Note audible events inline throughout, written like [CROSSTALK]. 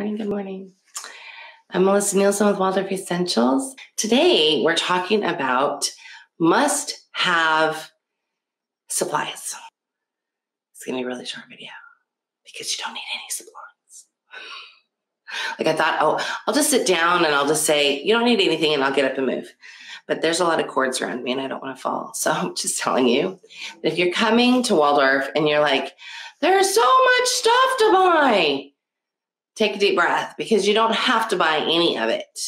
morning. Good morning. I'm Melisa Nielsen with Waldorf Essentials. Today, we're talking about must have supplies. It's going to be a really short video because you don't need any supplies. [LAUGHS] like I thought, oh, I'll just sit down and I'll just say, you don't need anything, and I'll get up and move. But there's a lot of cords around me and I don't want to fall. [LAUGHS] So I'm just telling you that if you're coming to Waldorf and you're like, there's so much stuff to buy, take a deep breath because you don't have to buy any of it.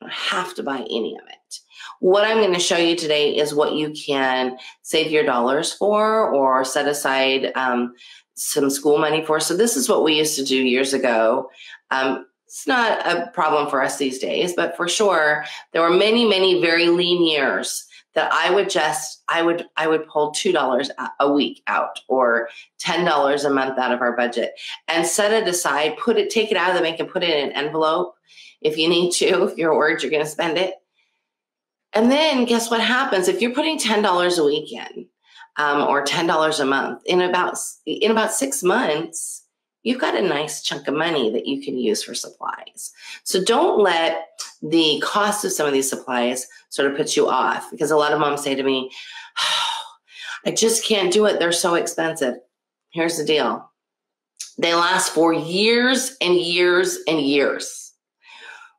You don't have to buy any of it. What I'm going to show you today is what you can save your dollars for or set aside um, some school money for. So, this is what we used to do years ago. Um, it's not a problem for us these days, but for sure, there were many, many very lean years that I would just I would I would pull two dollars a week out or ten dollars a month out of our budget and set it aside, put it, take it out of the bank and put it in an envelope if you need to, if you're worried you're gonna spend it. And then guess what happens if you're putting ten dollars a week in um, or ten dollars a month in about in about six months you've got a nice chunk of money that you can use for supplies. So don't let the cost of some of these supplies sort of put you off because a lot of moms say to me, oh, I just can't do it. They're so expensive. Here's the deal. They last for years and years and years.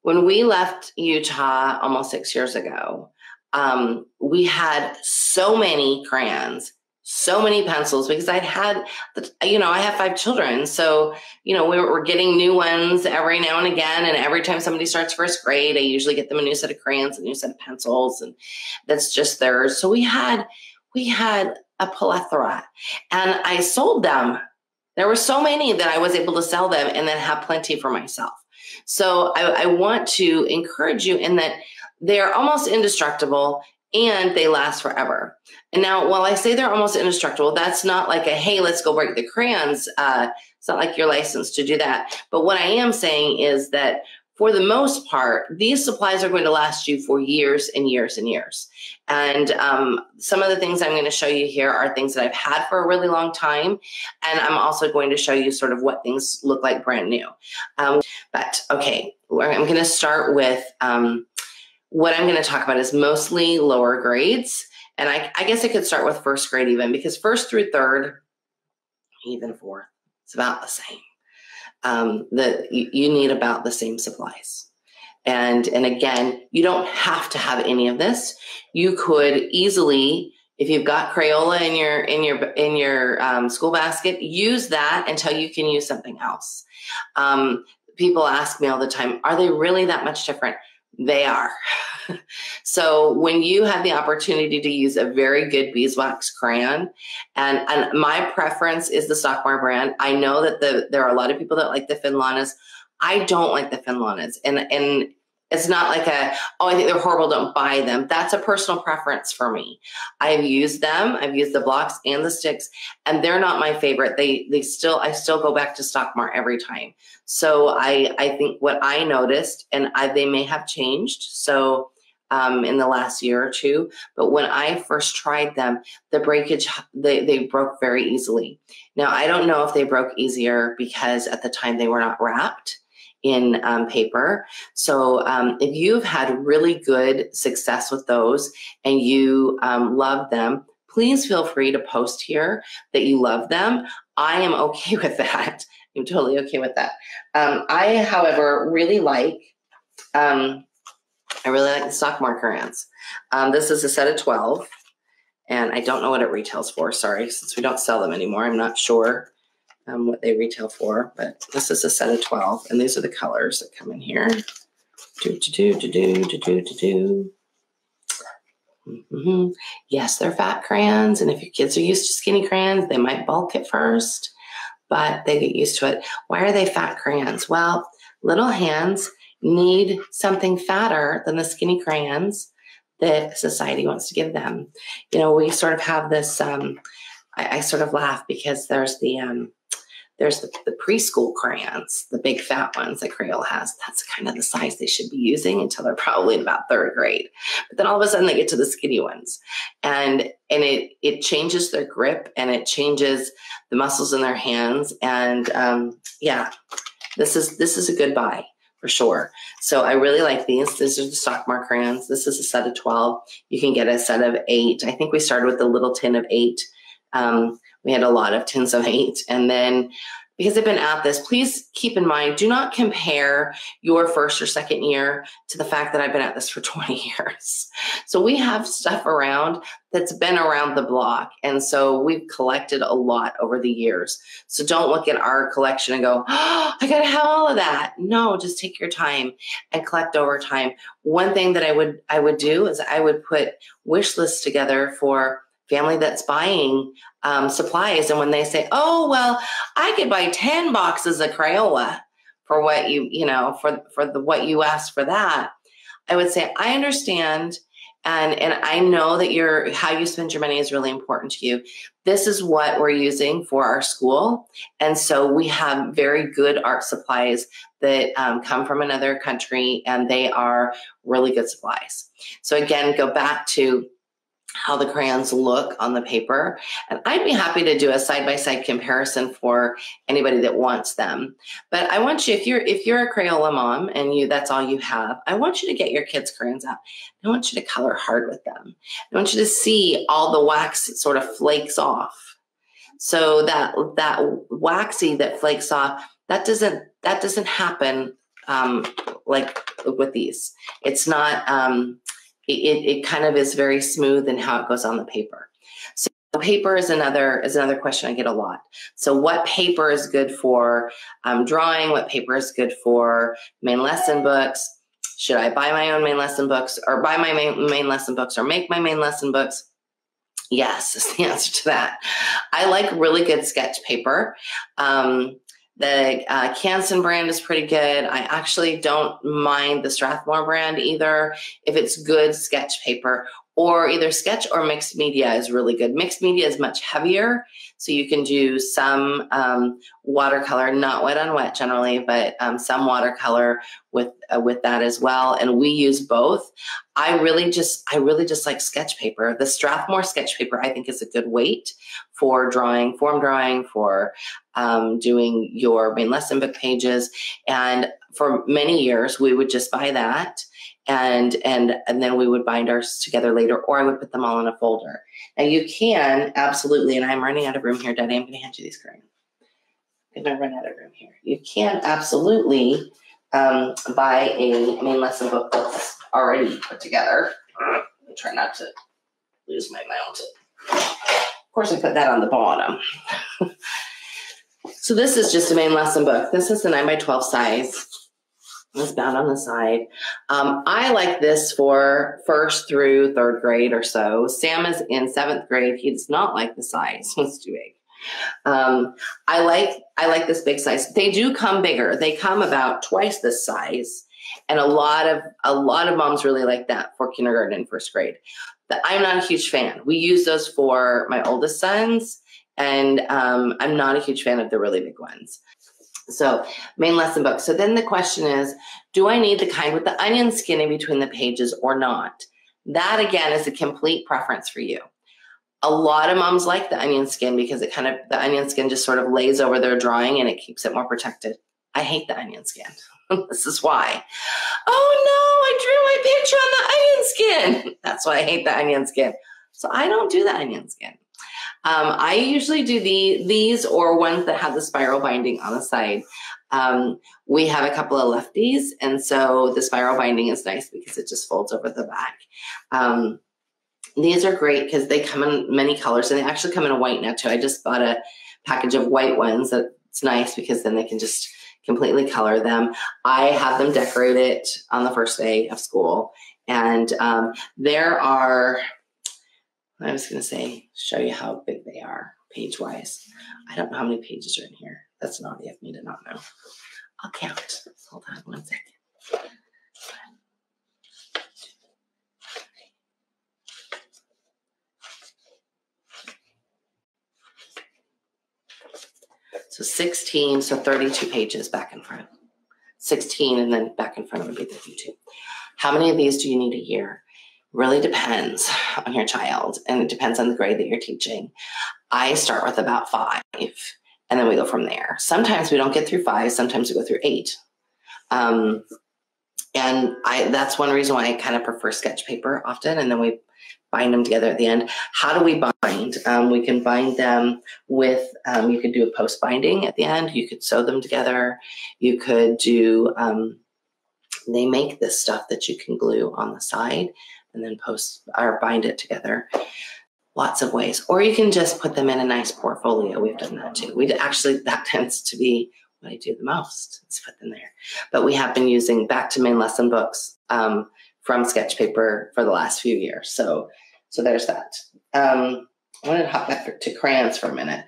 When we left Utah almost six years ago, um, we had so many crayons so many pencils because I'd had, you know, I have five children. So, you know, we we're getting new ones every now and again. And every time somebody starts first grade, I usually get them a new set of crayons, a new set of pencils, and that's just theirs. So we had, we had a plethora and I sold them. There were so many that I was able to sell them and then have plenty for myself. So I, I want to encourage you in that they're almost indestructible and they last forever. And now, while I say they're almost indestructible, that's not like a hey, let's go break the crayons. Uh, it's not like you're licensed to do that. But what I am saying is that for the most part, these supplies are going to last you for years and years and years. And um, some of the things I'm going to show you here are things that I've had for a really long time. And I'm also going to show you sort of what things look like brand new. Um, but okay, I'm going to start with. Um, what I'm going to talk about is mostly lower grades. And I, I, guess I could start with first grade even because first through third, even fourth, it's about the same. Um, the, you, you need about the same supplies. And, and again, you don't have to have any of this. You could easily, if you've got Crayola in your, in your, in your um, school basket, use that until you can use something else. Um, people ask me all the time, are they really that much different? They are. so when you have the opportunity to use a very good beeswax crayon, and, and my preference is the Stockmar brand. I know that the there are a lot of people that like the Filanas. I don't like the Filanas, and and it's not like a, oh, I think they're horrible, don't buy them. That's a personal preference for me. I've used them, I've used the blocks and the sticks, and they're not my favorite. They they still I still go back to Stockmar every time. So I I think what I noticed, and I, they may have changed. So um, in the last year or two. But when I first tried them, the breakage they, they broke very easily. Now I don't know if they broke easier because at the time they were not wrapped in um, paper. So um, if you've had really good success with those and you um, love them, please feel free to post here that you love them. I am okay [LAUGHS] with that. I'm totally okay with that. Um, I, however, really like. Um, I really like the Stockmar crayons. Um, this is a set of 12, and I don't know what it retails for. Sorry, since we don't sell them anymore, I'm not sure um, what they retail for, but this is a set of 12, and these are the colors that come in here. Do, do, do, do, do, do, do, do. Mm-hmm. Yes, they're fat crayons, and if your kids are used to skinny crayons, they might bulk at first, but they get used to it. Why are they fat crayons? Well, little hands need something fatter than the skinny crayons that society wants to give them. You know, we sort of have this. Um, I, I sort of laugh because there's the um, there's the, the, preschool crayons, the big fat ones that Crayola has. That's kind of the size they should be using until they're probably in about third grade. But then all of a sudden they get to the skinny ones, and and it it changes their grip and it changes the muscles in their hands. And um, yeah, This is this is a good buy for sure. So I really like these. These are the Stockmar crayons. This is a set of 12. You can get a set of eight. I think we started with a little tin of eight. Um, we had a lot of tins of eight. And then because I've been at this, please keep in mind do not compare your first or second year to the fact that I've been at this for [LAUGHS] 20 years. So we have stuff around that's been around the block. And so we've collected a lot over the years. So don't look at our collection and go, oh, [GASPS] I got to have all of that. No, just take your time and collect over time. One thing that I would I would do is I would put wish lists together for family that's buying um, supplies and when they say oh well i could buy 10 boxes of crayola for what you you know for for the what you asked for that i would say i understand and and i know that your how you spend your money is really important to you. This is what we're using for our school and so we have very good art supplies that um, come from another country and they are really good supplies. So again go back to how the crayons look on the paper. And I'd be happy to do a side-by-side comparison for anybody that wants them. But I want you, if you're if you're a Crayola mom and you that's all you have, I want you to get your kids' crayons out. I want you to color hard with them. I want you to see all the wax sort of flakes off. So that that waxy that flakes off, that doesn't that doesn't happen um, like with these. It's not um, it, it kind of is very smooth in how it goes on the paper. So paper is another is another question I get a lot. So what paper is good for um, drawing? What paper is good for main lesson books? Should I buy my own main lesson books or buy my main, main lesson books or make my main lesson books? Yes, is the [LAUGHS] answer to that. I like really good sketch paper. Um, the uh, Canson brand is pretty good. I actually don't mind the Strathmore brand either if it's good sketch paper or either sketch or mixed media is really good. Mixed media is much heavier, so you can do some um, watercolor, not wet on wet generally, but um, some watercolor with uh, with that as well. And we use both. I really just I really just like sketch paper. The Strathmore sketch paper I think is a good weight for drawing, form drawing, for um, doing your main lesson book pages. And for many years, we would just buy that and and and then we would bind ours together later or i would put them all in a folder. Now you can absolutely and i'm running out of room here daddy i'm going to hand you these crayons i'm going to run out of room here. You can absolutely um, buy a main lesson book that's already put together. I try not to lose my mount of course i put that on the bottom. [LAUGHS] So this is just a main lesson book. This is the 9 by 12 size it's bound on the side. Um, I like this for first through third grade or so. Sam is in seventh grade. He does not like the size. [LAUGHS] It's too big. Um, I like I like this big size. They do come bigger. They come about twice this size, and a lot of a lot of moms really like that for kindergarten and first grade. But I'm not a huge fan. We use those for my oldest sons, and um, I'm not a huge fan of the really big ones. So, main lesson book. So, then the question is do I need the kind with the onion skin in between the pages or not? That again is a complete preference for you. A lot of moms like the onion skin because it kind of, the onion skin just sort of lays over their drawing and it keeps it more protected. I hate the onion skin. [LAUGHS] this is why. Oh no, I drew my picture on the onion skin. [LAUGHS] That's why I hate the onion skin. So I don't do the onion skin. Um, I usually do the these or ones that have the spiral binding on the side. Um, we have a couple of lefties, and so the spiral binding is nice because it just folds over the back. Um, these are great because they come in many colors, and they actually come in a white now too. I just bought a package of white ones. That's nice because then they can just completely color them. I have them decorated on the first day of school, and um, there are I was going to say, show you how big they are page wise. I don't know how many pages are in here. That's naughty of me to not know. I'll count. Hold on one second. So 16, so 32 pages back and front. 16 and then back and front would be 32. How many of these do you need a year? Really depends on your child and it depends on the grade that you're teaching. I start with about five. And then we go from there. Sometimes we don't get through five, sometimes we go through eight. Um, and I that's one reason why I kind of prefer sketch paper often, and then we bind them together at the end. How do we bind? Um, we can bind them with, um, you could do a post binding at the end. You could sew them together. You could do, um, they make this stuff that you can glue on the side and then post or bind it together. Lots of ways. Or you can just put them in a nice portfolio. We've done that too. We actually, [LAUGHS] that tends to be what I do the most is put them there. But we have been using back to main lesson books um, from sketch paper for the last few years. So so there's that. Um, I wanted to hop back to crayons for a minute.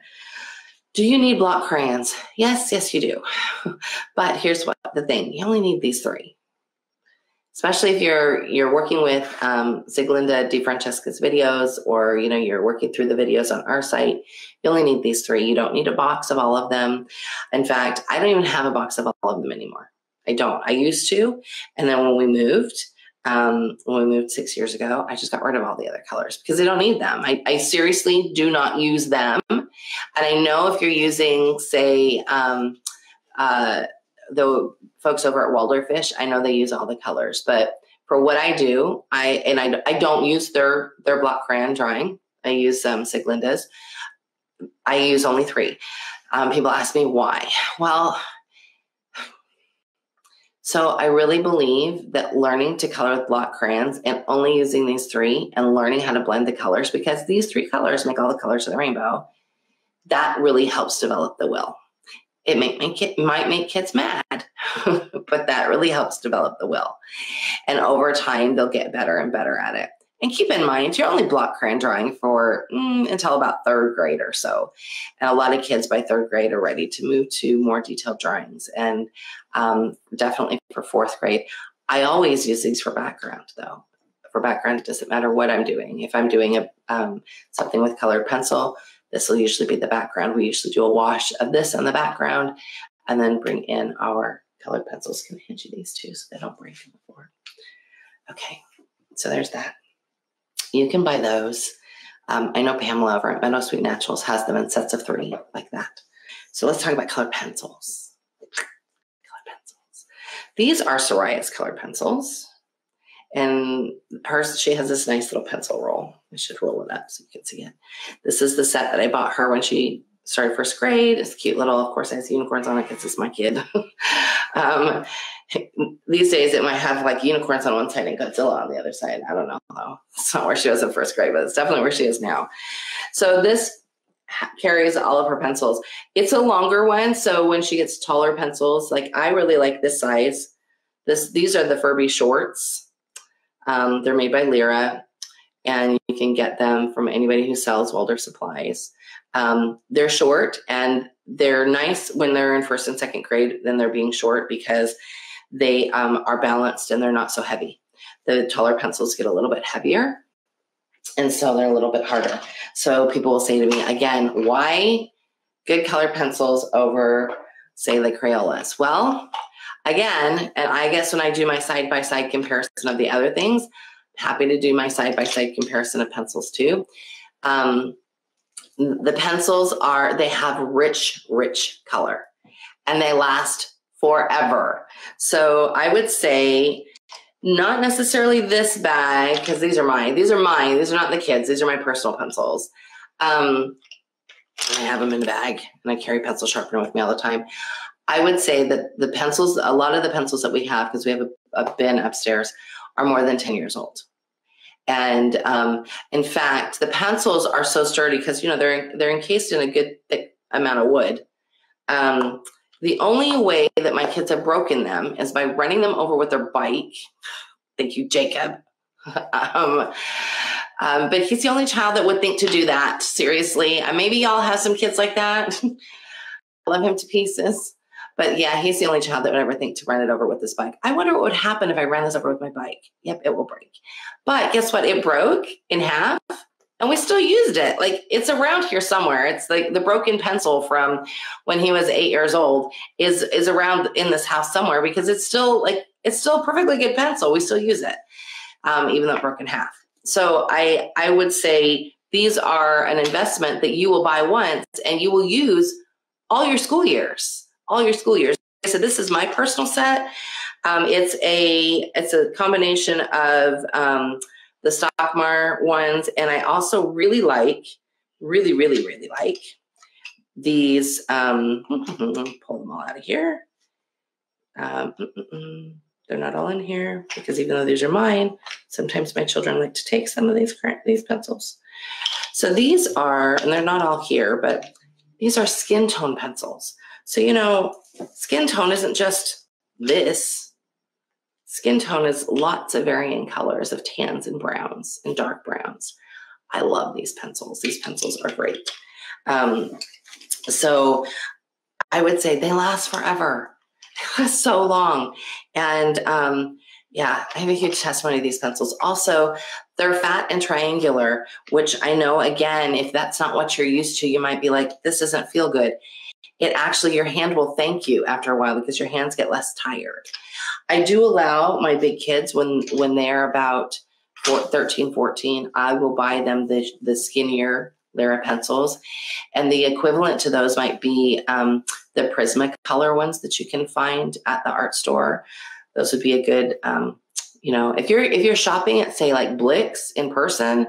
Do you need block crayons? Yes, yes, you do. [LAUGHS] but here's what the thing: you only need these three. Especially if you're you're working with um, Sieglinde DeFrancesca's videos, or you know you're working through the videos on our site, you only need these three. You don't need a box of all of them. In fact, I don't even have a box of all of them anymore. I don't. I used to, and then when we moved, um, when we moved six years ago, I just got rid of all the other colors because I don't need them. I, I seriously do not use them. And I know if you're using, say, um, uh, the folks over at Waldorfish, I know they use all the colors, but for what I do, I and I, I don't use their their block crayon drawing. I use um, Sieglinde's. I use only three. Um, people ask me why. Well, so I really believe that learning to color with block crayons and only using these three and learning how to blend the colors because these three colors make all the colors of the rainbow, that really helps develop the will. It might make it might make kids mad, [LAUGHS] but that really helps develop the will. And over time, they'll get better and better at it. And keep in mind, you're only block crayon drawing for mm, until about third grade or so. And a lot of kids by third grade are ready to move to more detailed drawings. And um, definitely for fourth grade, I always use these for background though. For background, it doesn't matter what I'm doing. If I'm doing a um, something with colored pencil, this will usually be the background. We usually do a wash of this on the background and then bring in our colored pencils. Can I hand you these two so they don't break the floor? Okay, so there's that. You can buy those. Um, I know Pamela over at Meadowsweet Naturals has them in sets of three, like that. So let's talk about colored pencils. Colored pencils. These are Soraya's colored pencils. And hers, she has this nice little pencil roll. I should roll it up so you can see it. This is the set that I bought her when she started first grade. It's cute little, of course, it has unicorns on it because it's my kid. [LAUGHS] um, these days it might have like unicorns on one side and Godzilla on the other side. I don't know though. It's not where she was in first grade, but it's definitely where she is now. So this carries all of her pencils. It's a longer one, so when she gets taller pencils, like I really like this size. This these are the Ferby shorts. Um, they're made by Lyra, and you can get them from anybody who sells Waldorf supplies. Um, they're short and they're nice when they're in first and second grade. Then they're being short because they um, are balanced and they're not so heavy. The taller pencils get a little bit heavier, and so they're a little bit harder. So people will say to me again, why good color pencils over, say, the Crayolas? Well, again, and I guess when I do my side by side comparison of the other things, happy to do my side by side comparison of pencils too. Um, the pencils are, they have rich, rich color and they last forever. So I would say not necessarily this bag because these are mine. These are mine. These are not the kids. These are my personal pencils. Um, I have them in a bag and I carry pencil sharpener with me all the time. I would say that the pencils, a lot of the pencils that we have, because we have a, a, bin upstairs, are more than 10 years old. And um, in fact, the pencils are so sturdy because you know they're they're encased in a good thick amount of wood. Um, the only way that my kids have broken them is by running them over with their bike. [SIGHS] Thank you, Jacob. [LAUGHS] um, um, but he's the only child that would think to do that. Seriously, uh, maybe y'all have some kids like that. [LAUGHS] Love him to pieces. But yeah, he's the only child that would ever think to run it over with this bike. I wonder what would happen if I ran this over with my bike. Yep, it will break. But guess what? It broke in half and we still used it. Like it's around here somewhere. It's like the broken pencil from when he was eight years old is is around in this house somewhere because it's still like it's still a perfectly good pencil. We still use it, um, even though it broke in half. So I I would say these are an investment that you will buy once and you will use all your school years, all your school years. So this is my personal set. Um, it's a it's a combination of um, the Stockmar ones, and I also really like, really, really, really like these. Um, [LAUGHS] pull them all out of here. Um, they're not all in here because even though these are mine, sometimes my children like to take some of these these pencils. So these are, and they're not all here, but these are skin tone pencils. So you know, skin tone isn't just this. Skin tone is lots of varying colors of tans and browns and dark browns. I love these pencils. These pencils are great. Um, so I would say they last forever. [LAUGHS] They last so long. And um, yeah, I have a huge testimony of these pencils. Also, they're fat and triangular, which I know, again, if that's not what you're used to, you might be like, this doesn't feel good. It actually, your hand will thank you after a while because your hands get less tired. I do allow my big kids when when they're about 13, 14, I will buy them the, the skinnier Lyra pencils. And the equivalent to those might be um, the Prismacolor ones that you can find at the art store. Those would be a good, um, you know, if you're if you're shopping at say like Blick's in person,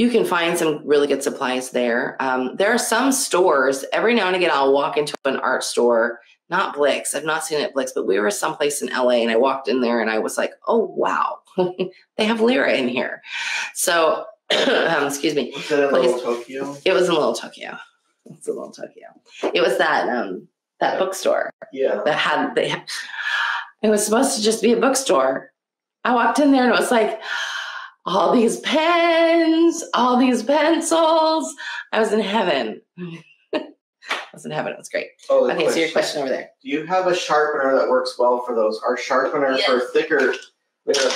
you can find some really good supplies there. Um, there are some stores. Every now and again, I'll walk into an art store. Not Blick's. I've not seen it at Blick's, but we were someplace in LA, and I walked in there, and I was like, "Oh wow, [LAUGHS] they have Lyra in here." So [CLEARS THROAT] um, excuse me. Was it a Little Tokyo? It was in Little Tokyo. It's a Little Tokyo. It was that um that bookstore. Yeah. That had they. It was supposed to just be a bookstore. I walked in there and it was like all these pens, all these pencils. I was in heaven. [LAUGHS] I was in heaven. It was great. Oh, okay, question. so your question over there. Do you have a sharpener that works well for those? Our sharpener yes. for thicker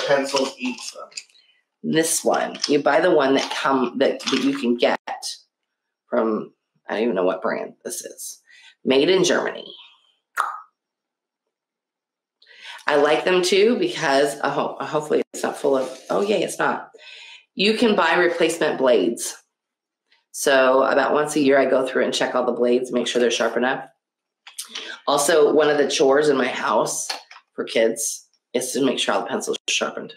pencils eats them this one. You buy the one that come that, that you can get from I don't even know what brand this is. Made in Germany. I like them too because oh, hopefully of oh yeah, it's not. You can buy replacement blades. So about once a year I go through and check all the blades, make sure they're sharp enough. Also, one of the chores in my house for kids is to make sure all the pencils are sharpened,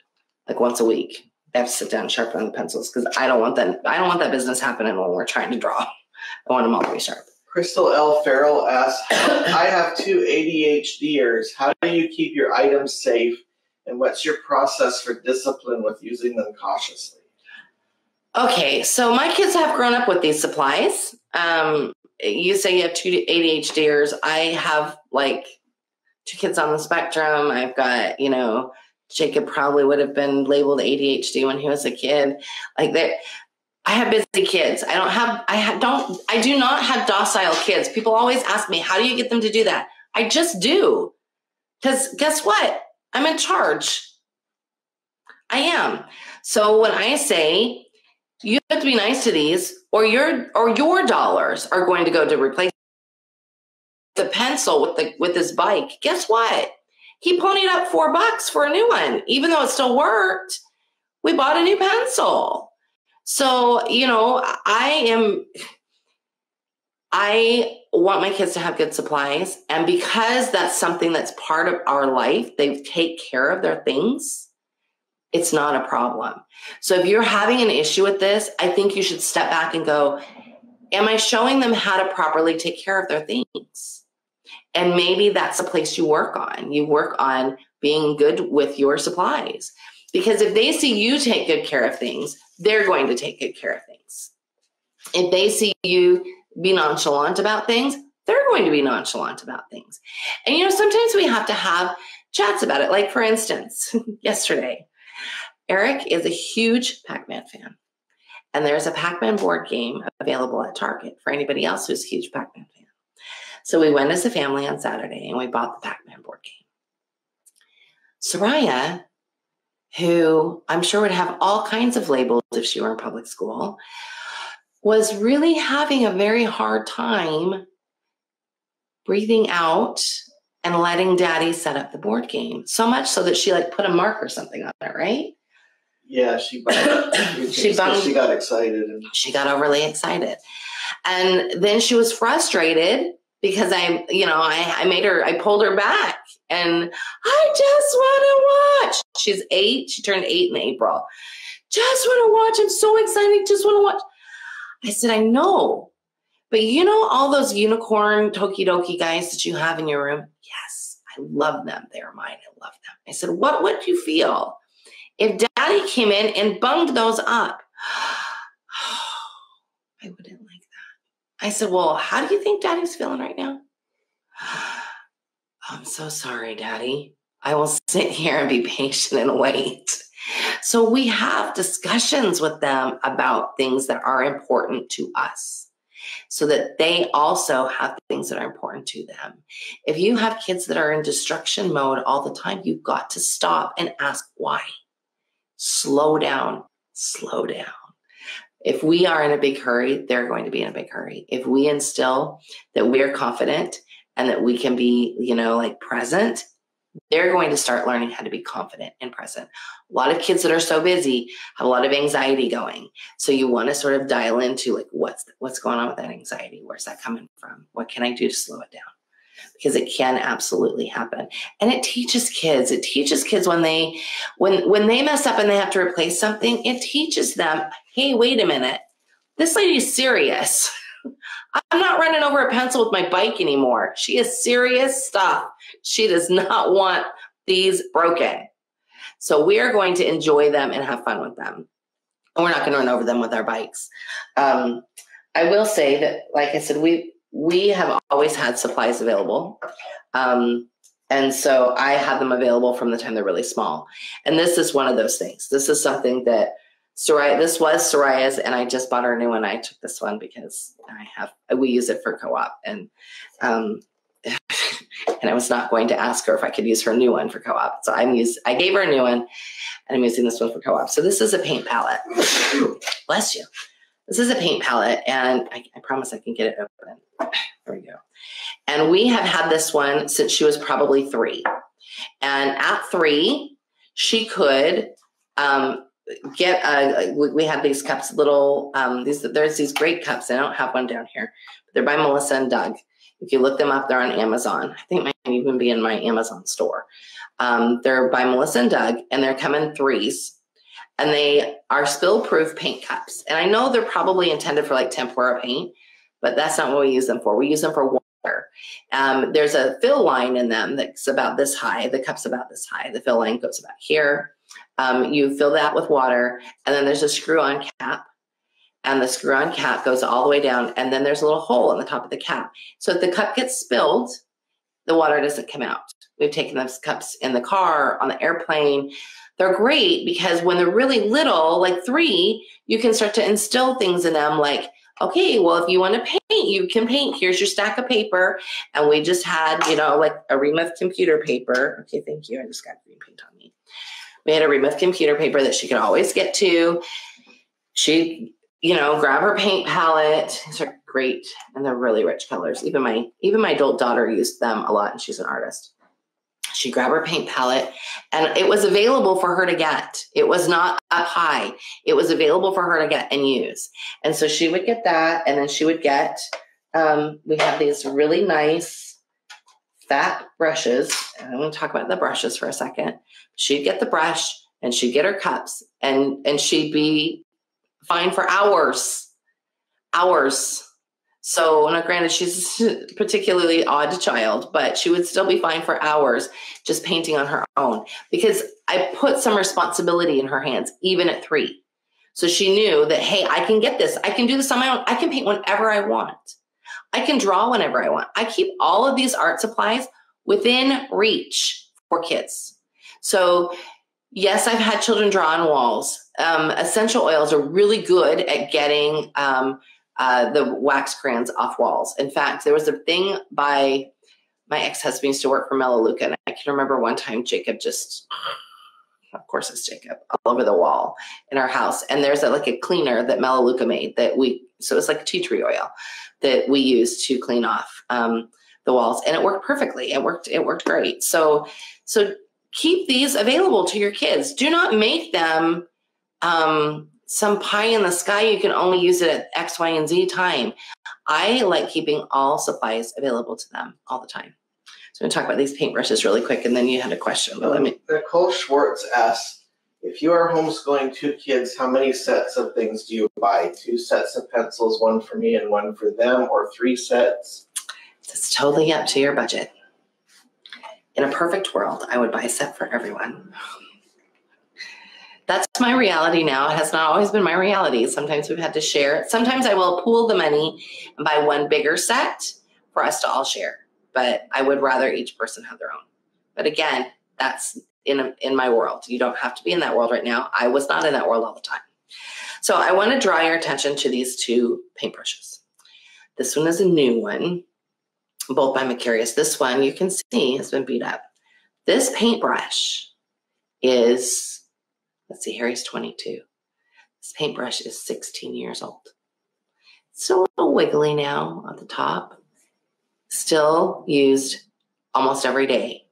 like once a week. I have to sit down and sharpen the pencils because I don't want that. I don't want that business happening when we're trying to draw. I want them all to be sharp. Crystal L. Farrell asks, I have two ADHDers. How do you keep your items safe? And what's your process for discipline with using them cautiously? Okay, so my kids have grown up with these supplies. Um, you say you have two ADHDers. I have like two kids on the spectrum. I've got, you know, Jacob probably would have been labeled ADHD when he was a kid. Like that, I have busy kids. I don't have, I ha- don't, I do not have docile kids. People always ask me, how do you get them to do that? I just do. Because guess what? I'm in charge. I am. So when I say you have to be nice to these, or your or your dollars are going to go to replace the pencil with the with this bike. Guess what? He ponied up four bucks for a new one, even though it still worked. We bought a new pencil. So, you know, I am, I want my kids to have good supplies. And because that's something that's part of our life, they take care of their things. It's not a problem. So if you're having an issue with this, I think you should step back and go, Am I showing them how to properly take care of their things? And maybe that's a place you work on. You work on being good with your supplies. Because if they see you take good care of things, they're going to take good care of things. If they see you be nonchalant about things, they're going to be nonchalant about things. And you know, sometimes we have to have chats about it. Like, for instance, [LAUGHS] yesterday, Eric is a huge Pac Man fan. And there's a Pac Man board game available at Target for anybody else who's a huge Pac Man fan. So we went as a family on Saturday and we bought the Pac Man board game. Soraya, who I'm sure would have all kinds of labels if she were in public school, was really having a very hard time breathing out and letting daddy set up the board game. So much so that she like put a mark or something on it, right? Yeah, she [COUGHS] she, she, she got excited. And- she got overly excited. And then she was frustrated because I, you know, I, I made her, I pulled her back and I just want to watch. She's eight. She turned eight in April. Just want to watch. I'm so excited. Just want to watch. I said, I know. But you know all those unicorn Tokidoki guys that you have in your room? Yes, I love them. They're mine. I love them. I said, what would you feel if daddy came in and bunged those up? [SIGHS] I wouldn't like that. I said, well, how do you think daddy's feeling right now? [SIGHS] I'm so sorry, daddy. I will [LAUGHS] sit here and be patient and wait. So we have discussions with them about things that are important to us so that they also have things that are important to them. If you have kids that are in destruction mode all the time, you've got to stop and ask why. Slow down, slow down. If we are in a big hurry, they're going to be in a big hurry. If we instill that we're confident and that we can be, you know, like present, they're going to start learning how to be confident and present. A lot of kids that are so busy have a lot of anxiety going. So you want to sort of dial into like what's what's going on with that anxiety? Where's that coming from? What can I do to slow it down? Because it can absolutely happen. And it teaches kids. It teaches kids when they when when they mess up and they have to replace something, it teaches them, "Hey, wait a minute. This lady's serious." I'm not running over a pencil with my bike anymore. She is serious stuff. She does not want these broken. So we are going to enjoy them and have fun with them. And we're not going to run over them with our bikes. Um, I will say that, like I said, we we have always had supplies available. Um, and so I have them available from the time they're really small. And this is one of those things. This is something that Soraya, this was Soraya's, and I just bought her a new one. I took this one because I have we use it for co-op, and um, [LAUGHS] and I was not going to ask her if I could use her new one for co-op. So I'm use I gave her a new one, and I'm using this one for co-op. So this is a paint palette. Bless you. This is a paint palette, and I, I promise I can get it open. [CLEARS THROAT] There we go. And we have had this one since she was probably three, and at three, she could. Um, get a, we have these cups little um, these there's these great cups i don't have one down here but they're by melissa and doug. If you look them up they're on amazon. I think might even be in my amazon store. Um, they're by melissa and doug and they're come in threes and they are spill proof paint cups. And i know they're probably intended for like tempera paint but that's not what we use them for. We use them for water. Um, there's a fill line in them that's about this high the cup's about this high the fill line goes about here um, you fill that with water, and then there's a screw on cap. And the screw on cap goes all the way down, and then there's a little hole in the top of the cap. So if the cup gets spilled, the water doesn't come out. We've taken those cups in the car, on the airplane. They're great because when they're really little, like three, you can start to instill things in them like, okay, well, if you want to paint, you can paint. Here's your stack of paper. And we just had, you know, like a ream of computer paper. Okay, thank you. I just got green paint on me. We had a of computer paper that she could always get to. She, you know, grab her paint palette. These are great and they're really rich colors. Even my even my adult daughter used them a lot, and she's an artist. She grabbed her paint palette and it was available for her to get. It was not up high. It was available for her to get and use. And so she would get that, and then she would get. Um, we have these really nice fat brushes. And I'm going to talk about the brushes for a second. She'd get the brush and she'd get her cups and and she'd be fine for hours. Hours. So, now granted, she's a [LAUGHS] particularly odd child, but she would still be fine for hours just painting on her own because I put some responsibility in her hands, even at three. So she knew that, hey, I can get this. I can do this on my own. I can paint whenever I want. I can draw whenever I want. I keep all of these art supplies within reach for kids. So, yes, I've had children draw on walls. Um, essential oils are really good at getting um, uh, the wax crayons off walls. In fact, there was a thing by my ex husband used to work for Melaleuca, and I can remember one time Jacob just of course it's Jacob, all over the wall in our house. And there's a, like a cleaner that Melaleuca made that we, so it's like tea tree oil that we use to clean off um, the walls, and it worked perfectly. It worked. It worked great. So so keep these available to your kids. Do not make them um, some pie in the sky. You can only use it at X, Y, and Z time. I like keeping all supplies available to them all the time. So I'm going to talk about these paintbrushes really quick, and then you had a question. But let me. Nicole Schwartz asks, if you are homeschooling two kids, how many sets of things do you buy? Two sets of pencils, one for me and one for them, or three sets? It's totally up to your budget. In a perfect world, I would buy a set for everyone. That's my reality now. It has not always been my reality. Sometimes we've had to share. Sometimes I will pool the money and buy one bigger set for us to all share. But I would rather each person have their own. But again, that's in in my world. You don't have to be in that world right now. I was not in that world all the time. So I want to draw your attention to these two paintbrushes. This one is a new one, both by Mercurius. This one you can see has been beat up. This paintbrush is, let's see, Harry's 22. This paintbrush is 16 years old. It's a little wiggly now at the top. Still used almost every day.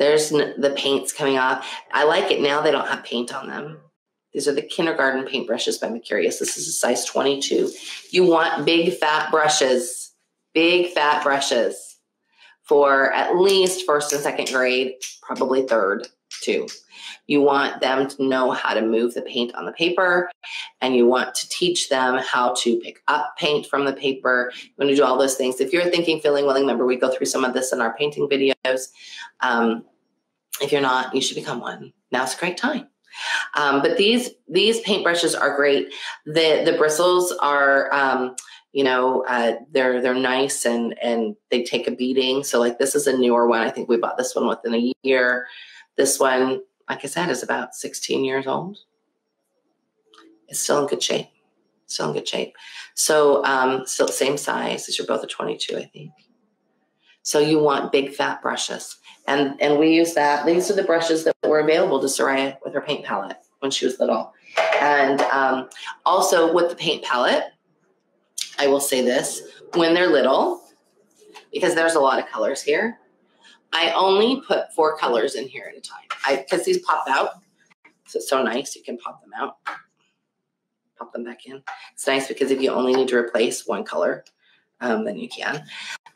There's the paints coming off. I like it now. They don't have paint on them. These are the kindergarten paint brushes by Mercurius. This is a size 22. You want big fat brushes, big fat brushes for at least first and second grade, probably third too. You want them to know how to move the paint on the paper and you want to teach them how to pick up paint from the paper. You want to do all those things. If you're thinking, feeling, willing, remember we go through some of this in our painting videos. Um, if you're not, you should become one. Now's a great time. Um, but these these paintbrushes are great. The the bristles are um, you know uh, they're they're nice and and they take a beating. So like this is a newer one. I think we bought this one within a year. This one, like I said, is about 16 years old. It's still in good shape. Still in good shape. So um, still same size. These are both a 22, I think. So you want big fat brushes. And and we use that. These are the brushes that were available to Soraya with her paint palette when she was little. And um, also with the paint palette, I will say this, when they're little, because there's a lot of colors here, I only put four colors in here at a time. Because these pop out. So it's so nice. You can pop them out. Pop them back in. It's nice because if you only need to replace one color, um, then you can.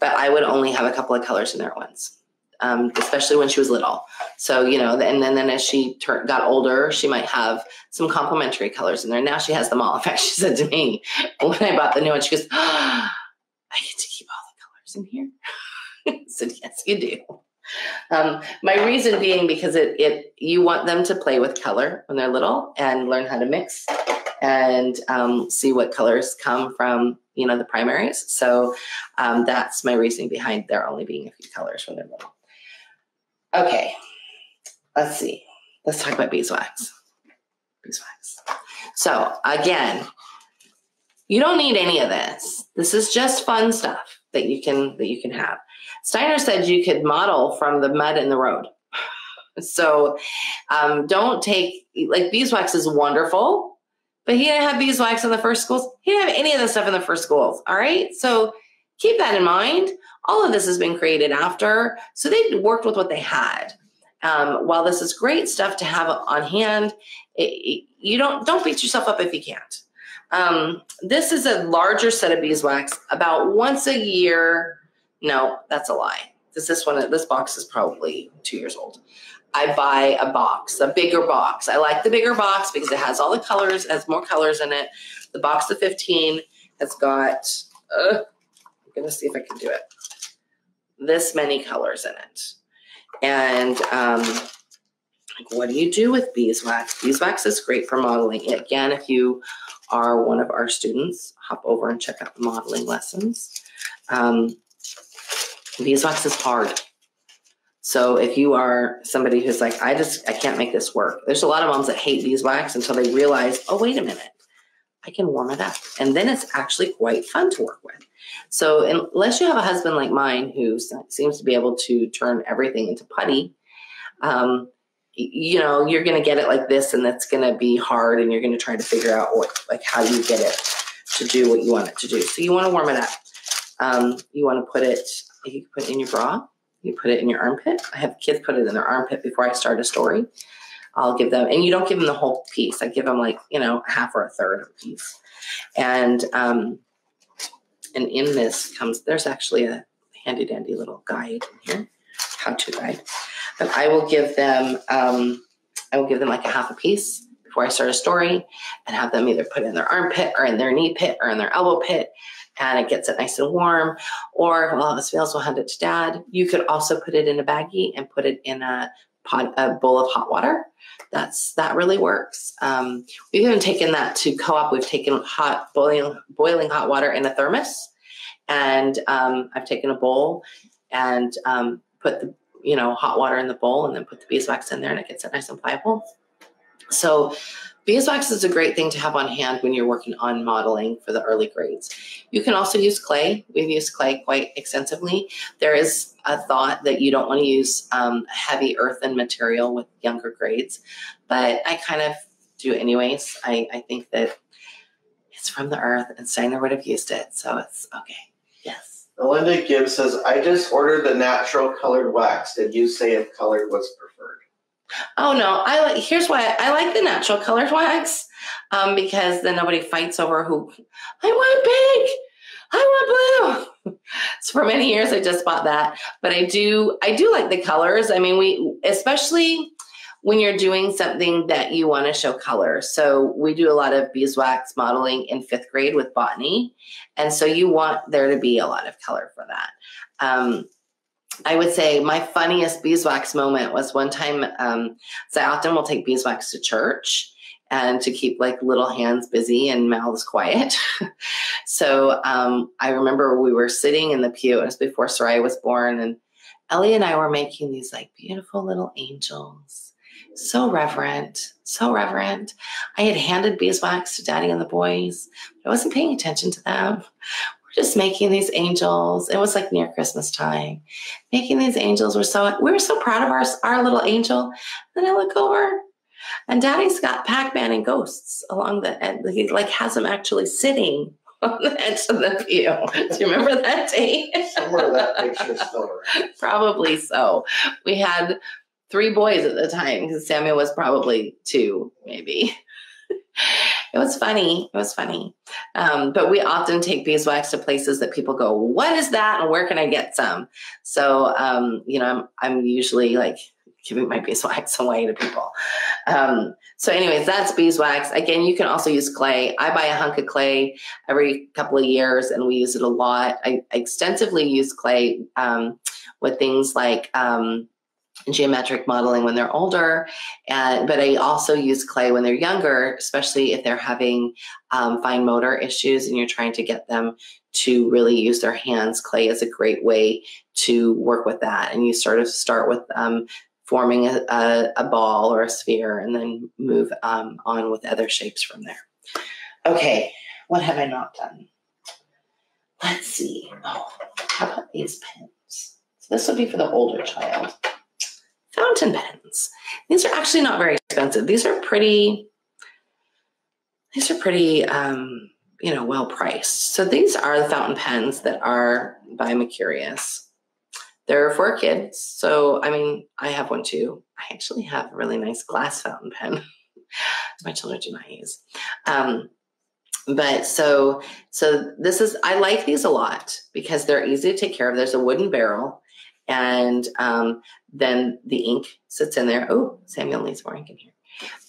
But I would only have a couple of colors in there at once um, especially when she was little. So, you know, and then, then as she tur- got older, she might have some complementary colors in there. Now she has them all. [LAUGHS] In fact, she said to me when I bought the new one, she goes, oh, [GASPS] I get to keep all the colors in here. [LAUGHS] I said, yes, you do. Um, my reason being because it, it you want them to play with color when they're little and learn how to mix and um, see what colors come from you know the primaries. So um, that's my reasoning behind there only being a few colors when they're little. Okay, let's see. Let's talk about beeswax. Beeswax. So again, you don't need any of this. This is just fun stuff that you can that you can have. Steiner said you could model from the mud in the road. [LAUGHS] So um, don't take like beeswax is wonderful, but he didn't have beeswax in the first schools. He didn't have any of this stuff in the first schools. All right, so keep that in mind. All of this has been created after, so they worked with what they had. Um, while this is great stuff to have on hand, it, you don't don't beat yourself up if you can't. Um, this is a larger set of beeswax, about once a year. No, that's a lie. This this one this box is probably two years old. I buy a box, a bigger box. I like the bigger box because it has all the colors, has more colors in it. The box of 15 has got, uh, I'm to see if I can do it this many colors in it. And um, like, what do you do with beeswax? Beeswax is great for modeling. Again, if you are one of our students, hop over and check out the modeling lessons. Um, beeswax is hard. So if you are somebody who's like, I just, I can't make this work. There's a lot of moms that hate beeswax until they realize, oh, wait a minute, I can warm it up. And then it's actually quite fun to work with. So unless you have a husband like mine who seems to be able to turn everything into putty, um, you know, you're going to get it like this and that's going to be hard and you're going to try to figure out what, like how you get it to do what you want it to do. So you want to warm it up. Um, you want to put it, you put it in your bra, you put it in your armpit. I have kids put it in their armpit before I start a story. I'll give them, and you don't give them the whole piece. I give them like, you know, half or a third of a piece. And um, and in this comes, there's actually a handy dandy little guide in here, how to guide. But I will give them, um, I will give them like a half a piece before I start a story and have them either put in their armpit or in their knee pit or in their elbow pit and it gets it nice and warm. Or if all else fails, we'll hand it to dad. You could also put it in a baggie and put it in a pot, a bowl of hot water. That's that really works. Um, we've even taken that to co-op. We've taken hot boiling boiling hot water in a thermos, and um, I've taken a bowl and um, put the you know hot water in the bowl, and then put the beeswax in there, and it gets it nice and pliable. So beeswax is a great thing to have on hand when you're working on modeling for the early grades. You can also use clay. We've used clay quite extensively. There is a thought that you don't want to use um, heavy earthen material with younger grades, but I kind of do anyways. I, I think that it's from the earth and Steiner would have used it, so it's okay. Yes. Melinda Gibbs says, I just ordered the natural colored wax. Did you say if colored was? Oh no, I like. Here's why I like the natural colored wax, um, because then nobody fights over who. I want pink. I want blue. so [LAUGHS] for many years, I just bought that. But I do, I do like the colors. I mean, we especially when you're doing something that you want to show color. So we do a lot of beeswax modeling in fifth grade with botany, and so you want there to be a lot of color for that. Um, I would say my funniest beeswax moment was one time. Um, so I often will take beeswax to church and to keep like little hands busy and mouths quiet. [LAUGHS] so um, I remember we were sitting in the pew. It was before Soraya was born, and Ellie and I were making these like beautiful little angels. So reverent, so reverent. I had handed beeswax to Daddy and the boys. But I wasn't paying attention to them just making these angels. It was like near Christmas time. Making these angels were so we were so proud of our our little angel. Then I look over and Daddy's got Pac-Man and ghosts along the end. He like has them actually sitting [LAUGHS] on the edge of the pew. Do you remember that day? Somewhere that picture still around. [LAUGHS] Probably so. We had three boys at the time because Samuel was probably two, maybe it was funny. It was funny. Um, but we often take beeswax to places that people go, "What is that? And where can I get some?" So, um, you know, I'm I'm usually like giving my beeswax [LAUGHS] away to people. Um, so, anyways, that's beeswax. Again, you can also use clay. I buy a hunk of clay every couple of years, and we use it a lot. I, extensively use clay um, with things like um, geometric modeling when they're older, and but I also use clay when they're younger, especially if they're having um, fine motor issues and you're trying to get them to really use their hands. Clay is a great way to work with that, and you sort of start with um, forming a, a, a, ball or a sphere, and then move um, on with other shapes from there. Okay, what have I not done? Let's see. Oh, how about these pens? So this would be for the older child fountain pens. These are actually not very expensive. These are pretty, these are pretty, um, you know, well priced. So these are the fountain pens that are by Mercurius. They're for kids. So, I mean, I have one too. I actually have a really nice glass fountain pen. [LAUGHS] My children do not use. Um, but so so this is i like these a lot because they're easy to take care of there's a wooden barrel and um, then the ink sits in there. Oh, Samuel needs more ink in here.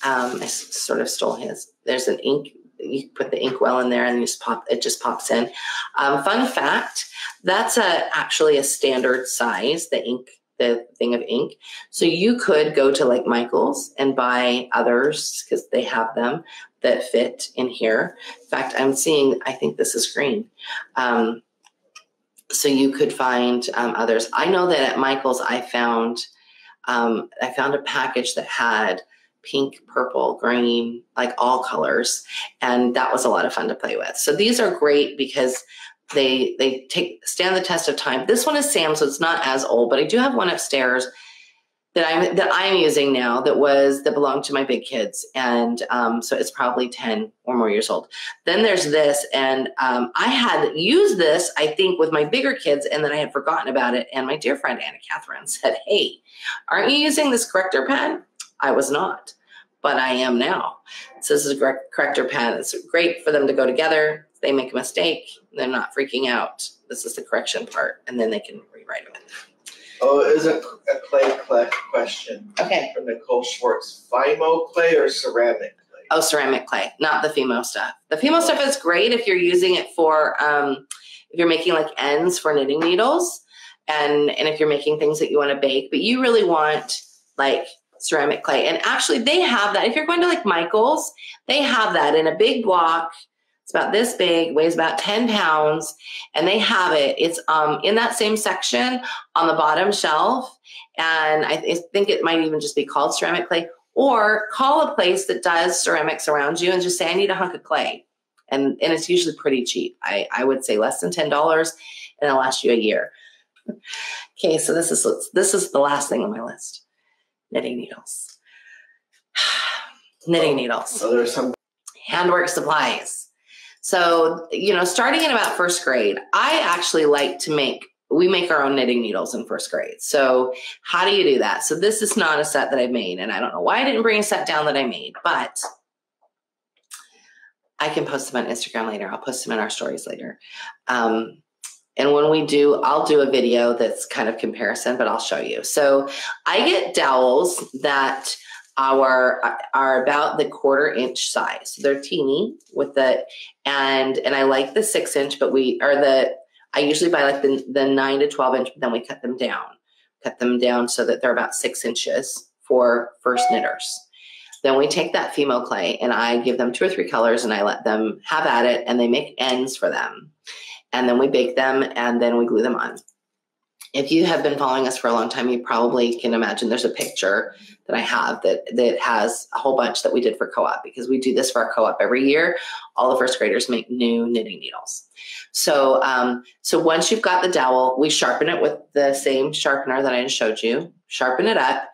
Um, I s- sort of stole his. There's an ink. You put the ink well in there, and you just pop. It just pops in. Um, fun fact: that's a actually a standard size. The ink, the thing of ink. So you could go to like Michaels and buy others because they have them that fit in here. In fact, I'm seeing. I think this is green. Um, so you could find um, others. I know that at Michael's, I found um, I found a package that had pink, purple, green, like all colors, and that was a lot of fun to play with. So these are great because they they take stand the test of time. This one is Sam, so it's not as old, but I do have one upstairs that I'm that I'm using now that was that belonged to my big kids, and um, so it's probably ten or more years old. Then there's this, and um, I had used this I think with my bigger kids, and then I had forgotten about it. And my dear friend Anna Catherine [LAUGHS] said, "Hey, aren't you using this corrector pen?" I was not, but I am now. So this is a corrector pen. It's great for them to go together. they make a mistake, they're not freaking out. This is the correction part, and then they can rewrite it. Oh, it is a, a clay clay question Okay. from Nicole Schwartz. Fimo clay or ceramic clay? Oh, ceramic clay, not the Fimo stuff. The Fimo stuff is great if you're using it for um, if you're making like ends for knitting needles, and and if you're making things that you want to bake. But you really want like ceramic clay, and actually they have that. If you're going to like Michaels, they have that in a big block. It's about this big, weighs about 10 pounds, and they have it. It's um, in that same section on the bottom shelf. And I, th- think it might even just be called ceramic clay. Or call a place that does ceramics around you and just say, I need a hunk of clay. And, and it's usually pretty cheap. I, I would say less than $10 and it'll last you a year. [LAUGHS] okay, so this is this is the last thing on my list. Knitting needles. [SIGHS] Knitting needles So there's some handwork supplies. So, you know, starting in about first grade, I actually like to make, we make our own knitting needles in first grade. So, how do you do that? So, this is not a set that I made, and I don't know why I didn't bring a set down that I made, but I can post them on Instagram later. I'll post them in our stories later. Um, and when we do, I'll do a video that's kind of comparison, but I'll show you. So, I get dowels that are are about the quarter inch size. So They're teeny with the and and I like the six inch, but we are the I usually buy like the the nine to twelve inch, but then we cut them down, cut them down so that they're about six inches for first knitters. Then we take that Fimo clay and I give them two or three colors and I let them have at it and they make ends for them. And then we bake them and then we glue them on. If you have been following us for a long time, you probably can imagine there's a picture that I have that that has a whole bunch that we did for co-op because we do this for our co-op every year. All the first graders make new knitting needles. So um, so once you've got the dowel, we sharpen it with the same sharpener that I just showed you. Sharpen it up,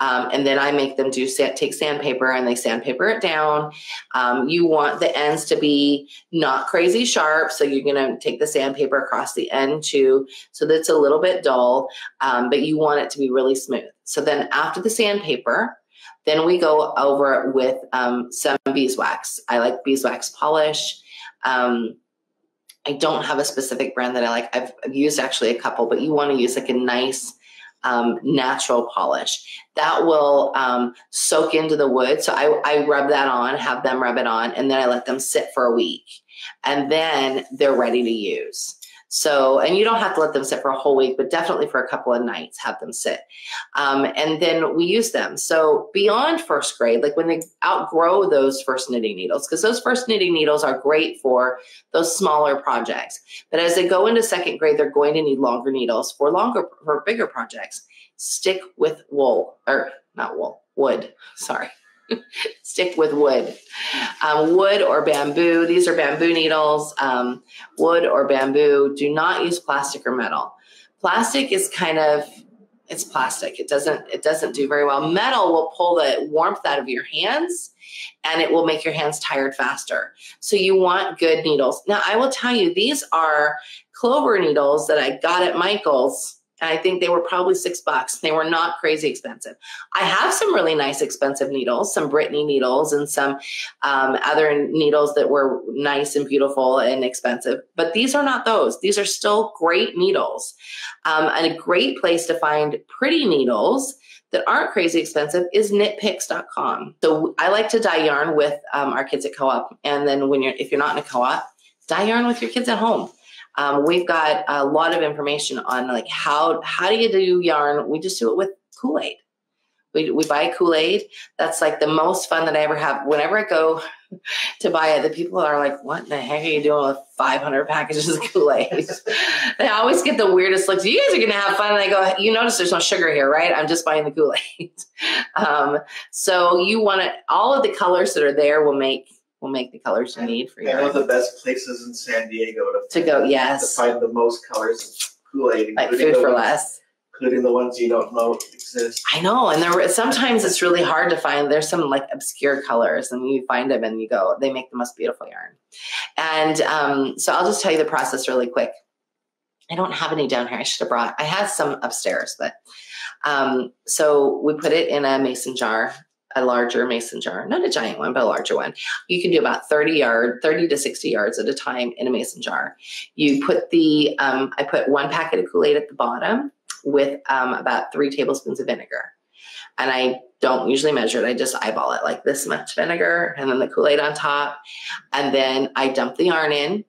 um, and then I make them do sand, take sandpaper and they sandpaper it down. Um, you want the ends to be not crazy sharp, so you're going to take the sandpaper across the end too, so that it's a little bit dull, um, but you want it to be really smooth. So then after the sandpaper, then we go over it with um, some beeswax. I like beeswax polish. Um, I don't have a specific brand that I like. I've, I've used actually a couple, but you want to use like a nice um, natural polish that will um, soak into the wood. So I, I rub that on, have them rub it on, and then I let them sit for a week. And then they're ready to use. So, and you don't have to let them sit for a whole week, but definitely for a couple of nights, have them sit. Um, and then we use them. So, beyond first grade, like when they outgrow those first knitting needles, because those first knitting needles are great for those smaller projects. But as they go into second grade, they're going to need longer needles for longer, for bigger projects. Stick with wool, or not wool, wood, sorry. [LAUGHS] Stick with wood. Um, wood or bamboo. These are bamboo needles. Um, wood or bamboo. Do not use plastic or metal. Plastic is kind of it's plastic. It doesn't it doesn't do very well. Metal will pull the warmth out of your hands and it will make your hands tired faster. So you want good needles. Now I will tell you these are clover needles that I got at Michael's I think they were probably six bucks. They were not crazy expensive. I have some really nice expensive needles, some Brittany needles, and some um, other needles that were nice and beautiful and expensive. But these are not those. These are still great needles. Um, and a great place to find pretty needles that aren't crazy expensive is knitpicks.com. So I like to dye yarn with um, our kids at co-op. And then when you're, if you're not in a co-op, dye yarn with your kids at home. Um, we've got a lot of information on like how how do you do yarn? We just do it with Kool Aid. We, we buy Kool Aid. That's like the most fun that I ever have. Whenever I go [LAUGHS] to buy it, the people are like, "What the heck are you doing with 500 packages of Kool Aid?" [LAUGHS] they always get the weirdest looks. You guys are gonna have fun. And I go, "You notice there's no sugar here, right? I'm just buying the Kool Aid." [LAUGHS] um, so you want to all of the colors that are there will make will make the colors you need for And one your of the best places in San Diego to, to go. to Yes, find the most colors of Kool-Aid, like including food the for ones, less. including the ones you don't know exist. I know, and there sometimes it's really hard to find. There's some like obscure colors, and you find them, and you go, they make the most beautiful yarn. And um, so I'll just tell you the process really quick. I don't have any down here. I should have brought. I had some upstairs, but um, so we put it in a mason jar a larger mason jar, not a giant one, but a larger one. You can do about 30 yard, 30 to 60 yards at a time in a mason jar. You put the, um, I put one packet of Kool-Aid at the bottom with um, about three tablespoons of vinegar. And I don't usually measure it. I just eyeball it like this much vinegar and then the Kool-Aid on top. And then I dump the yarn in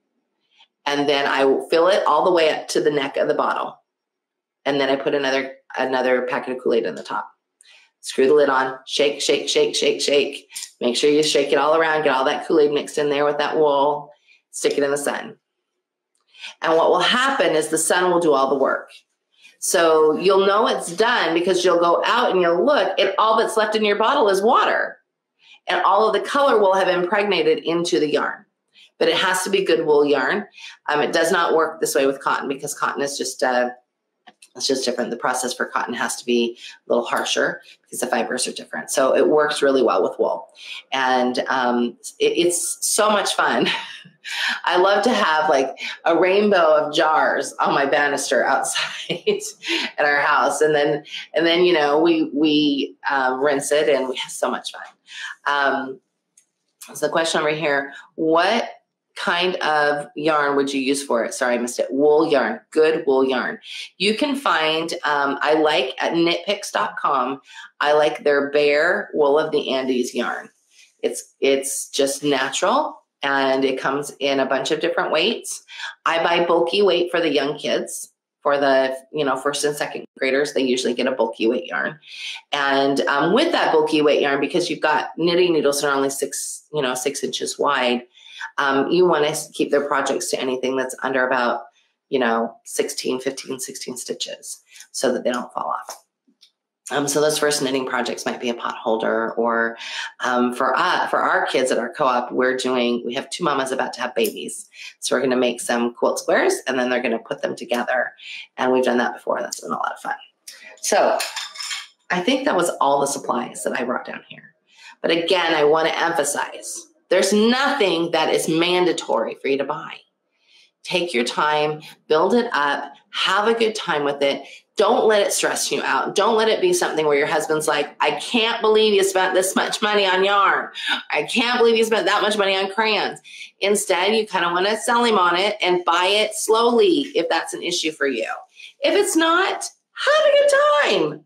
and then I fill it all the way up to the neck of the bottle. And then I put another another packet of Kool-Aid on the top. Screw the lid on, shake, shake, shake, shake, shake. Make sure you shake it all around, get all that Kool-Aid mixed in there with that wool, stick it in the sun. And what will happen is the sun will do all the work. So you'll know it's done because you'll go out and you'll look, and all that's left in your bottle is water. And all of the color will have impregnated into the yarn. But it has to be good wool yarn. Um, it does not work this way with cotton because cotton is just uh, it's just different. The process for cotton has to be a little harsher because the fibers are different. So it works really well with wool. And um, it, it's so much fun. [LAUGHS] I love to have like a rainbow of jars on my banister outside [LAUGHS] at our house. And then, and then, you know, we, we um, rinse it and we have so much fun. Um, so the question over here, what kind of yarn would you use for it? Sorry, I missed it. Wool yarn, good wool yarn. You can find, um, I like at knitpicks.com, I like their bare wool of the Andes yarn. It's, it's just natural and it comes in a bunch of different weights. I buy bulky weight for the young kids. For the you know first and second graders, they usually get a bulky weight yarn, and um, with that bulky weight yarn, because you've got knitting needles that are only six you know six inches wide, um, you want to keep their projects to anything that's under about, you know, 16, 15, 16 stitches so that they don't fall off. Um, so those first knitting projects might be a pot holder, or um, for us, for our kids at our co-op, we're doing. We have two mamas about to have babies, so we're going to make some quilt squares, and then they're going to put them together. And we've done that before. That's been a lot of fun. So I think that was all the supplies that I brought down here. But again, I want to emphasize there's nothing that is mandatory for you to buy. Take your time, build it up, have a good time with it. Don't let it stress you out. Don't let it be something where your husband's like, I can't believe you spent this much money on yarn. I can't believe you spent that much money on crayons. Instead, you kind of want to sell him on it and buy it slowly if that's an issue for you. If it's not, have a good time.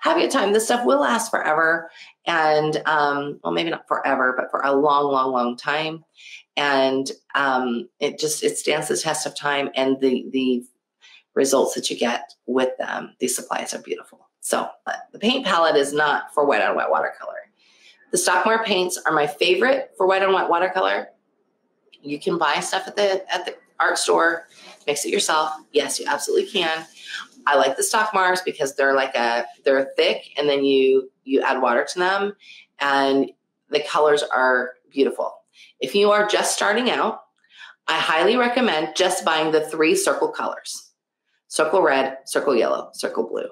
Have a good time. This stuff will last forever and um, well maybe not forever but for a long long long time. And um, it just it stands the test of time and the the results that you get with them. These supplies are beautiful. So the paint palette is not for wet on wet watercolor. The Stockmar paints are my favorite for wet on wet watercolor. You can buy stuff at the at the art store. Mix it yourself. Yes you absolutely can I like the Stockmars because they're like a they're thick and then you you add water to them and the colors are beautiful. If you are just starting out, I highly recommend just buying the three circle colors. Circle red, circle yellow, circle blue.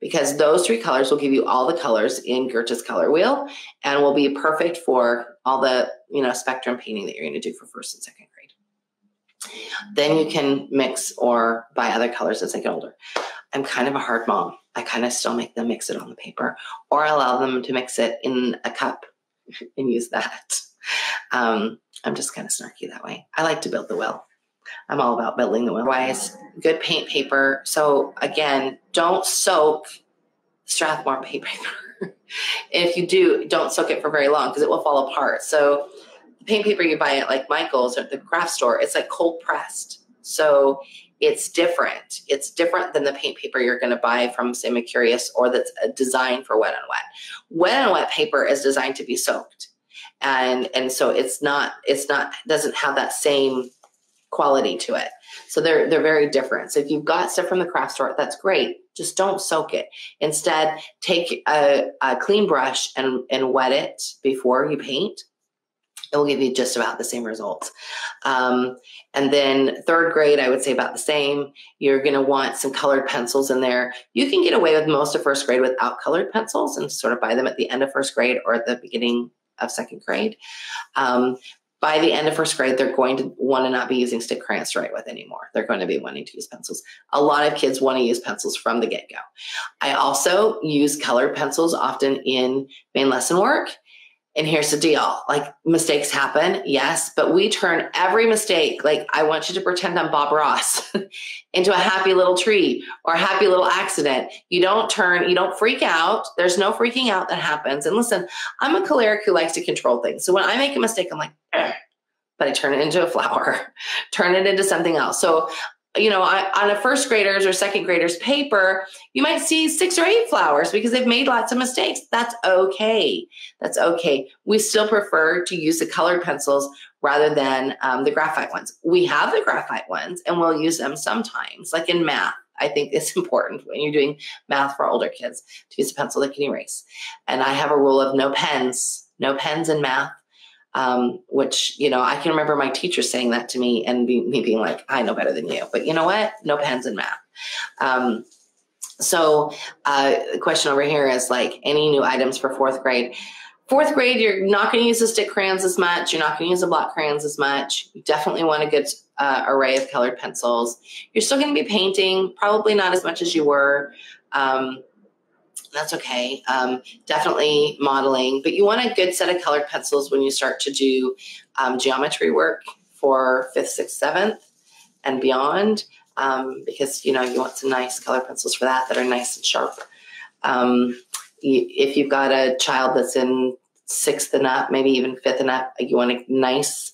Because those three colors will give you all the colors in Goethe's color wheel and will be perfect for all the, you know, spectrum painting that you're going to do for first and second then you can mix or buy other colors as they get older. I'm kind of a hard mom. I kind of still make them mix it on the paper or allow them to mix it in a cup [LAUGHS] and use that. Um, I'm just kind of snarky that way. I like to build the will. I'm all about building the will. Otherwise, good paint paper. So again, don't soak Strathmore paint paper. [LAUGHS] if you do, don't soak it for very long because it will fall apart. So paint paper you buy at like Michael's or the craft store, it's like cold pressed. So it's different. It's different than the paint paper you're going to buy from, say, Mercurius or that's uh, designed for wet and wet. Wet and wet paper is designed to be soaked, and and so it's not it's not doesn't have that same quality to it. So they're they're very different. So if you've got stuff from the craft store, that's great. Just don't soak it. Instead, take a, a clean brush and and wet it before you paint it will give you just about the same results. Um, and then third grade, I would say about the same. You're going to want some colored pencils in there. You can get away with most of first grade without colored pencils and sort of buy them at the end of first grade or at the beginning of second grade. Um, by the end of first grade, they're going to want to not be using stick crayons to write with anymore. They're going to be wanting to use pencils. A lot of kids want to use pencils from the get go. I also use colored pencils often in main lesson work. And here's the deal like mistakes happen, yes, but we turn every mistake, like I want you to pretend I'm Bob Ross, [LAUGHS] into a happy little tree or a happy little accident. You don't turn, you don't freak out. There's no freaking out that happens. And listen, I'm a choleric who likes to control things. So when I make a mistake, I'm like, [CLEARS THROAT] but I turn it into a flower, [LAUGHS] turn it into something else. So you know, on a first grader's or second grader's paper, you might see six or eight flowers because they've made lots of mistakes. That's okay. That's okay. We still prefer to use the colored pencils rather than um, the graphite ones. We have the graphite ones and we'll use them sometimes, like in math. I think it's [LAUGHS] important when you're doing math for older kids to use a pencil that can erase. And I have a rule of no pens, no pens in math um, which you know I can remember my teacher saying that to me and be, me being like, I know better than you. But you know what? No pens in math. Um, so uh, the question over here is like any new items for fourth grade. Fourth grade, you're not going to use the stick crayons as much. You're not going to use the block crayons as much. You definitely want a good uh, array of colored pencils. You're still going to be painting, probably not as much as you were. Um, that's okay. Um, definitely modeling, but you want a good set of colored pencils when you start to do um, geometry work for fifth, sixth, seventh, and beyond, um, because you know you want some nice colored pencils for that that are nice and sharp. Um, if you've got a child that's in sixth and up, maybe even fifth and up, you want a nice,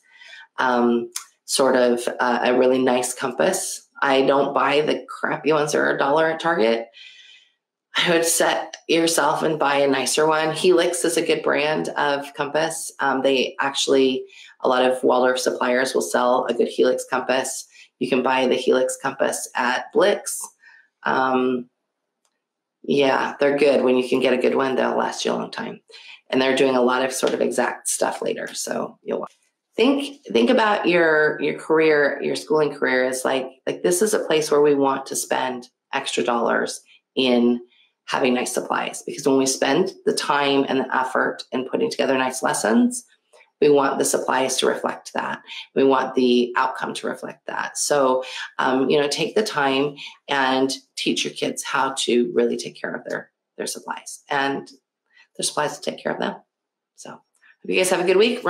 um, sort of uh, a really nice compass. I don't buy the crappy ones that are a dollar at Target. I would set yourself and buy a nicer one. Helix is a good brand of compass. Um, they actually, a lot of Waldorf suppliers will sell a good Helix compass. You can buy the Helix compass at Blick's. Um, yeah, they're good. When you can get a good one, they'll last you a long time. And they're doing a lot of sort of exact stuff later, so you'll think think about your your career, your schooling career is like like this is a place where we want to spend extra dollars in having nice supplies because when we spend the time and the effort in putting together nice lessons, we want the supplies to reflect that. We want the outcome to reflect that. So, um, you know, take the time and teach your kids how to really take care of their their supplies and their supplies to take care of them. So, hope you guys have a good week.